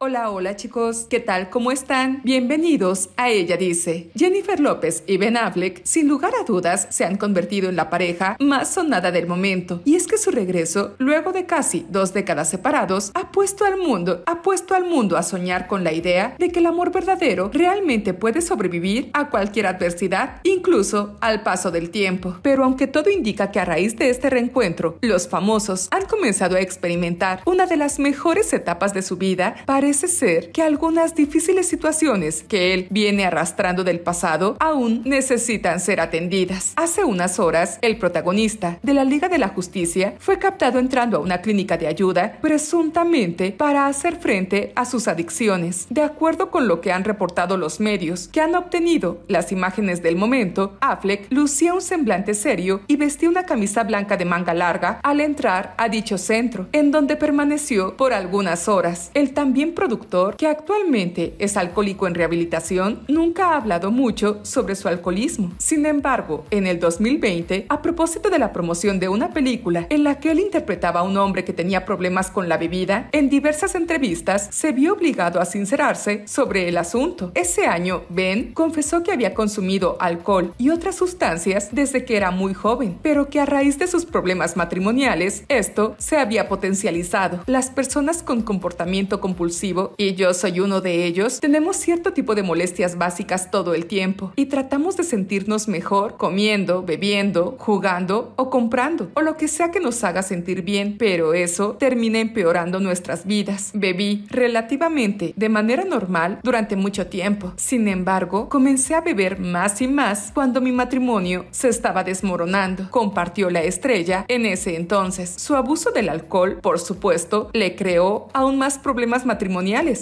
Hola, hola chicos, ¿qué tal? ¿Cómo están? Bienvenidos a Ella Dice. Jennifer López y Ben Affleck, sin lugar a dudas, se han convertido en la pareja más sonada del momento. Y es que su regreso, luego de casi dos décadas separados, ha puesto al mundo, ha puesto al mundo a soñar con la idea de que el amor verdadero realmente puede sobrevivir a cualquier adversidad, incluso al paso del tiempo. Pero aunque todo indica que a raíz de este reencuentro, los famosos han comenzado a experimentar una de las mejores etapas de su vida, para parece ser que algunas difíciles situaciones que él viene arrastrando del pasado aún necesitan ser atendidas. Hace unas horas, el protagonista de la Liga de la Justicia fue captado entrando a una clínica de ayuda presuntamente para hacer frente a sus adicciones. De acuerdo con lo que han reportado los medios que han obtenido las imágenes del momento, Affleck lucía un semblante serio y vestía una camisa blanca de manga larga al entrar a dicho centro, en donde permaneció por algunas horas. El también productor, que actualmente es alcohólico en rehabilitación, nunca ha hablado mucho sobre su alcoholismo. Sin embargo, en el 2020, a propósito de la promoción de una película en la que él interpretaba a un hombre que tenía problemas con la bebida, en diversas entrevistas se vio obligado a sincerarse sobre el asunto. Ese año, Ben confesó que había consumido alcohol y otras sustancias desde que era muy joven, pero que a raíz de sus problemas matrimoniales, esto se había potencializado. Las personas con comportamiento compulsivo y yo soy uno de ellos, tenemos cierto tipo de molestias básicas todo el tiempo y tratamos de sentirnos mejor comiendo, bebiendo, jugando o comprando o lo que sea que nos haga sentir bien, pero eso termina empeorando nuestras vidas. Bebí relativamente de manera normal durante mucho tiempo. Sin embargo, comencé a beber más y más cuando mi matrimonio se estaba desmoronando, compartió la estrella en ese entonces. Su abuso del alcohol, por supuesto, le creó aún más problemas matrimoniales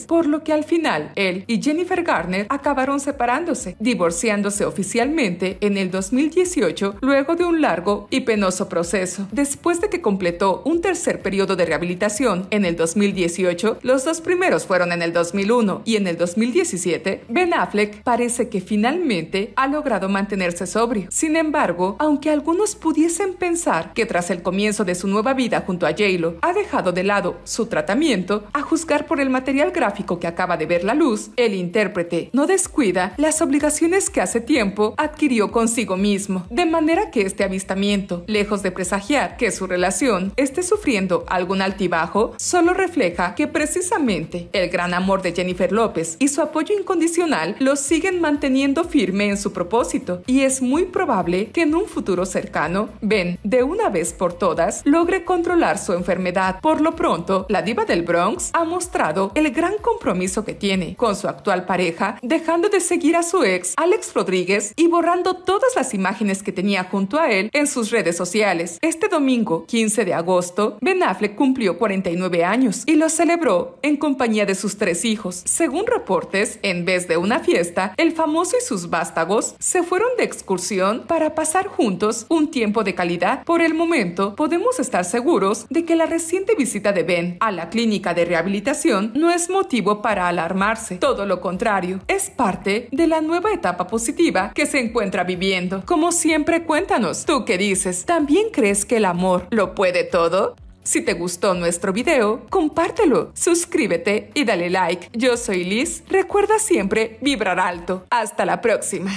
por lo que al final él y Jennifer Garner acabaron separándose, divorciándose oficialmente en el 2018 luego de un largo y penoso proceso. Después de que completó un tercer periodo de rehabilitación en el 2018, los dos primeros fueron en el 2001 y en el 2017, Ben Affleck parece que finalmente ha logrado mantenerse sobrio. Sin embargo, aunque algunos pudiesen pensar que tras el comienzo de su nueva vida junto a J-Lo ha dejado de lado su tratamiento, a juzgar por el material gráfico que acaba de ver la luz, el intérprete no descuida las obligaciones que hace tiempo adquirió consigo mismo, de manera que este avistamiento, lejos de presagiar que su relación esté sufriendo algún altibajo, solo refleja que precisamente el gran amor de Jennifer López y su apoyo incondicional lo siguen manteniendo firme en su propósito, y es muy probable que en un futuro cercano, Ben, de una vez por todas, logre controlar su enfermedad. Por lo pronto, la diva del Bronx ha mostrado el gran compromiso que tiene con su actual pareja, dejando de seguir a su ex, Alex Rodríguez, y borrando todas las imágenes que tenía junto a él en sus redes sociales. Este domingo, 15 de agosto, Ben Affleck cumplió 49 años y lo celebró en compañía de sus tres hijos. Según reportes, en vez de una fiesta, el famoso y sus vástagos se fueron de excursión para pasar juntos un tiempo de calidad. Por el momento, podemos estar seguros de que la reciente visita de Ben a la clínica de rehabilitación no es motivo para alarmarse, todo lo contrario, es parte de la nueva etapa positiva que se encuentra viviendo. Como siempre, cuéntanos, ¿tú qué dices? ¿También crees que el amor lo puede todo? Si te gustó nuestro video, compártelo, suscríbete y dale like. Yo soy Liz. Recuerda siempre vibrar alto. Hasta la próxima.